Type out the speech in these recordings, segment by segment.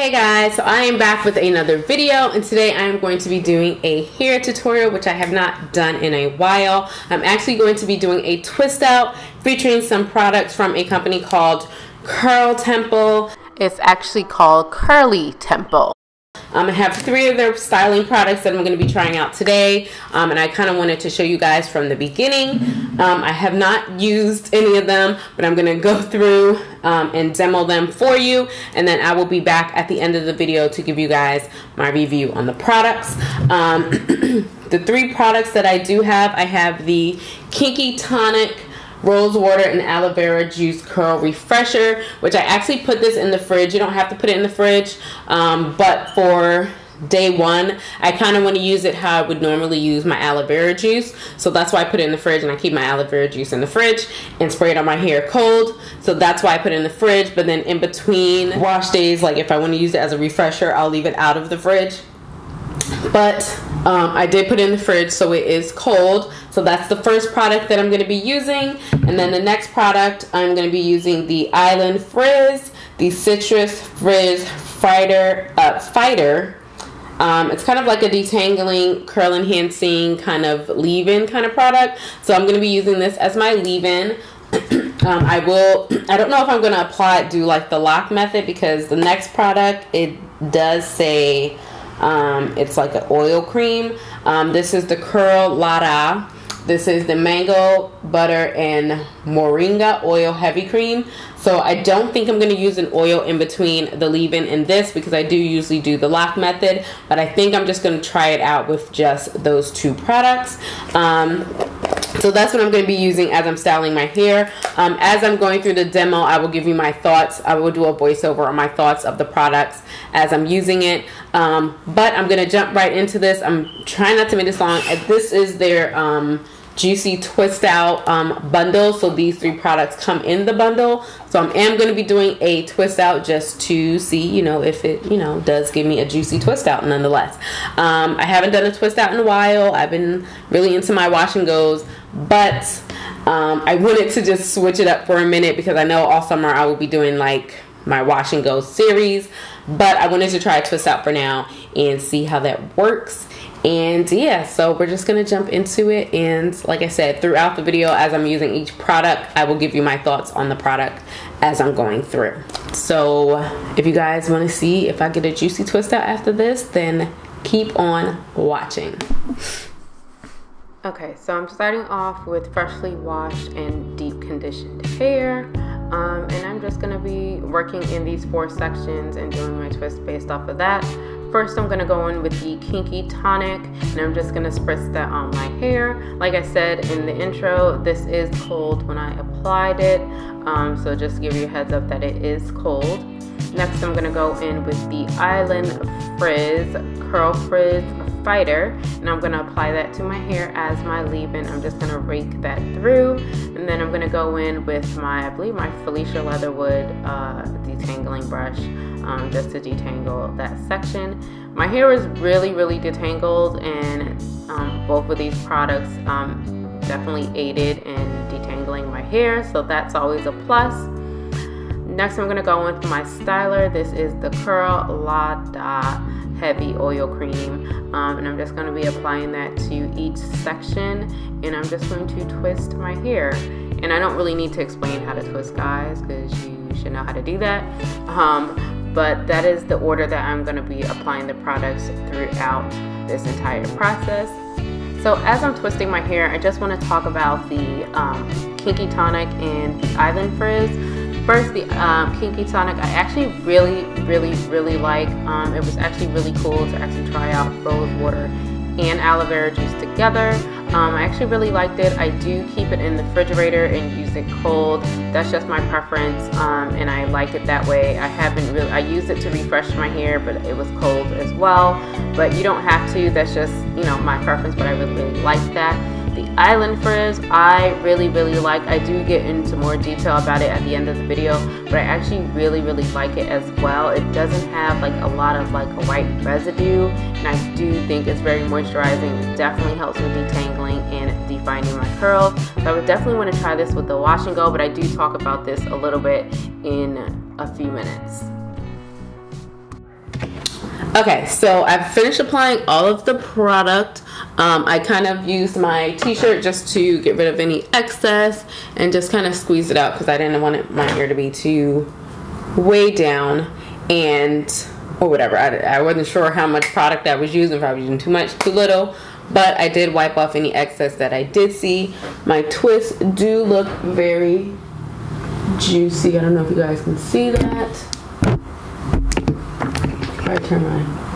Hey guys, so I am back with another video and today I am going to be doing a hair tutorial which I have not done in a while. I'm actually going to be doing a twist out featuring some products from a company called Curl Temple. It's actually called Curly Temple. Um, I have three of their styling products that I'm going to be trying out today, um, and I kind of wanted to show you guys from the beginning. Um, I have not used any of them, but I'm going to go through um, and demo them for you, and then I will be back at the end of the video to give you guys my review on the products. Um, the three products that I do have, I have the Kinky Tonic rose water and aloe vera juice curl refresher which I actually put this in the fridge. You don't have to put it in the fridge um, but for day one I kind of want to use it how I would normally use my aloe vera juice. So that's why I put it in the fridge and I keep my aloe vera juice in the fridge and spray it on my hair cold. So that's why I put it in the fridge but then in between wash. days like if I want to use it as a refresher I'll leave it out of the fridge. But um, I did put it in the fridge so it is cold so that's the first product that I'm going to be using and then the next product I'm going to be using the Island Frizz the Citrus Frizz Fighter uh, Fighter um, it's kind of like a detangling curl enhancing kind of leave-in kind of product so I'm going to be using this as my leave-in um, I will I don't know if I'm going to apply it do like the LOC method because the next product it does say um, it's like an oil cream. Um, this is the Curl La Da. This is the mango butter and moringa oil heavy cream. So I don't think I'm going to use an oil in between the leave-in and this because I do usually do the LOC method. But I think I'm just going to try it out with just those two products. Um, so that's what I'm going to be using as I'm styling my hair. Um, as I'm going through the demo, I will give you my thoughts. I will do a voiceover on my thoughts of the products as I'm using it. Um, but I'm going to jump right into this. I'm trying not to make this long. This is their... Um, Juicy Twist Out um, bundle. So these three products come in the bundle. So I am going to be doing a twist out just to see, you know, if it, you know, does give me a juicy twist out nonetheless. Um, I haven't done a twist out in a while. I've been really into my wash and goes, but um, I wanted to just switch it up for a minute because I know all summer I will be doing like my wash and go series but I wanted to try twist out for now and see how that works. And yeah so we're just gonna jump into it. And like I said throughout the video as I'm using each product I will give you my thoughts on the product as I'm going through. So if you guys want to see if I get a juicy twist out after this then keep on watching. Okay so I'm starting off with freshly washed and deep conditioned hair um, and I'm just gonna be working in these four sections and doing my twist based off of that First, I'm gonna go in with the Kinky Tonic, and I'm just gonna spritz that on my hair. Like I said in the intro, this is cold when I applied it, um, so just give you a heads up that it is cold. Next, I'm gonna go in with the Island Frizz Curl Frizz Fighter, and I'm gonna apply that to my hair as my leave-in. I'm just gonna rake that through, and then I'm gonna go in with my, I believe my Felicia Leatherwood uh, detangling brush, um, just to detangle that section. My hair is really, really detangled, and um, both of these products um, definitely aided in detangling my hair, so that's always a plus. Next, I'm gonna go in with my styler. This is the Curl La Da Heavy Oil Cream. Um, and I'm just gonna be applying that to each section and I'm just going to twist my hair. And I don't really need to explain how to twist guys because you should know how to do that. Um, but that is the order that I'm gonna be applying the products throughout this entire process. So as I'm twisting my hair, I just wanna talk about the um, Kinky Tonic and the Island Frizz. First, the um, Kinky Tonic, I actually really, really, really like. Um, it was actually really cool to actually try out rose water and aloe vera juice together. Um, I actually really liked it. I do keep it in the refrigerator and use it cold. That's just my preference, um, and I like it that way. I haven't really, I use it to refresh my hair, but it was cold as well. But you don't have to. That's just, you know, my preference, but I really, really like that. Island Frizz, I really, really like. I do get into more detail about it at the end of the video, but I actually really, really like it as well. It doesn't have like a lot of like a white residue, and I do think it's very moisturizing. It definitely helps with detangling and defining my curls. So I would definitely want to try this with the wash and go, but I do talk about this a little bit in a few minutes. Okay, so I've finished applying all of the product. Um, I kind of used my t-shirt just to get rid of any excess and just kind of squeeze it out because I didn't want it, my hair to be too way down and or whatever. I, I wasn't sure how much product I was using, was using too much, too little. But I did wipe off any excess that I did see. My twists do look very juicy. I don't know if you guys can see that. I turn my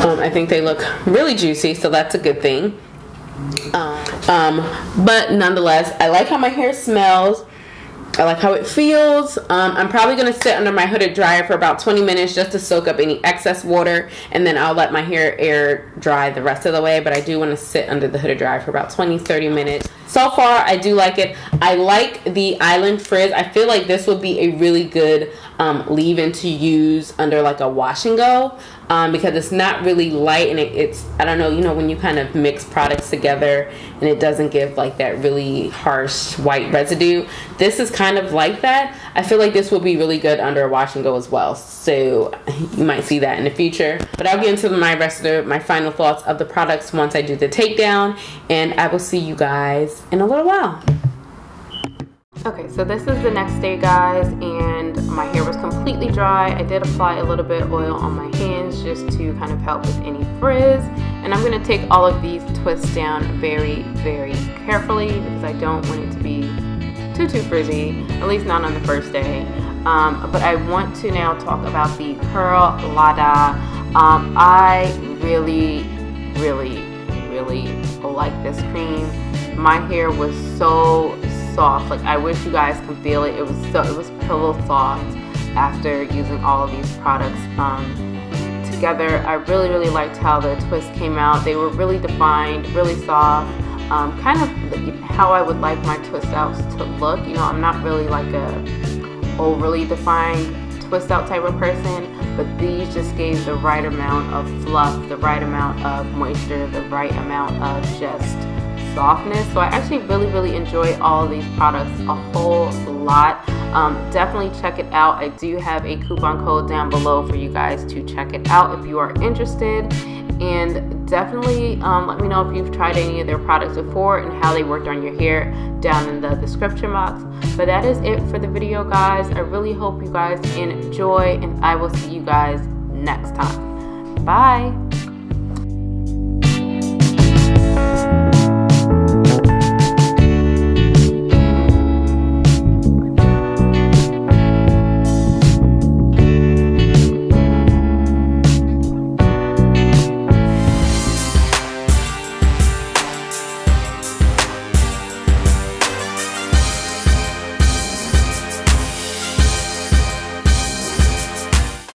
um, I think they look really juicy, so that's a good thing. Um, but nonetheless, I like how my hair smells. I like how it feels. Um, I'm probably going to sit under my hooded dryer for about 20 minutes just to soak up any excess water and then I'll let my hair air dry the rest of the way but I do want to sit under the hooded dryer for about 20 30 minutes. So far I do like it. I like the island frizz. I feel like this would be a really good um, leave-in to use under like a wash and go um, because it's not really light and it, it's I don't know you know when you kind of mix products together and it doesn't give like that really harsh white residue. This is kind of like that. I feel like this would be really good under a wash and go as well. So you might see that in the future. But I'll get into my rest of my final thoughts of the products once I do the takedown. And I will see you guys in a little while Okay, so this is the next day, guys, and my hair was completely dry. I did apply a little bit of oil on my hands just to kind of help with any frizz. And I'm going to take all of these twists down very, very carefully because I don't want it to be too, too frizzy, at least not on the first day. Um, but I want to now talk about the Curl La Da. Um, I really, really, really like this cream. My hair was so soft. Like I wish you guys could feel it. It was so it was pillow soft after using all of these products um, together. I really really liked how the twists came out. They were really defined, really soft. Um, kind of how I would like my twist outs to look. You know, I'm not really like a overly defined twist out type of person, but these just gave the right amount of fluff, the right amount of moisture, the right amount of just softness. So I actually really, really enjoy all these products a whole lot. Um, definitely check it out. I do have a coupon code down below for you guys to check it out if you are interested. And definitely um, let me know if you've tried any of their products before and how they worked on your hair down in the description box. But that is it for the video, guys. I really hope you guys enjoy, and I will see you guys next time. Bye.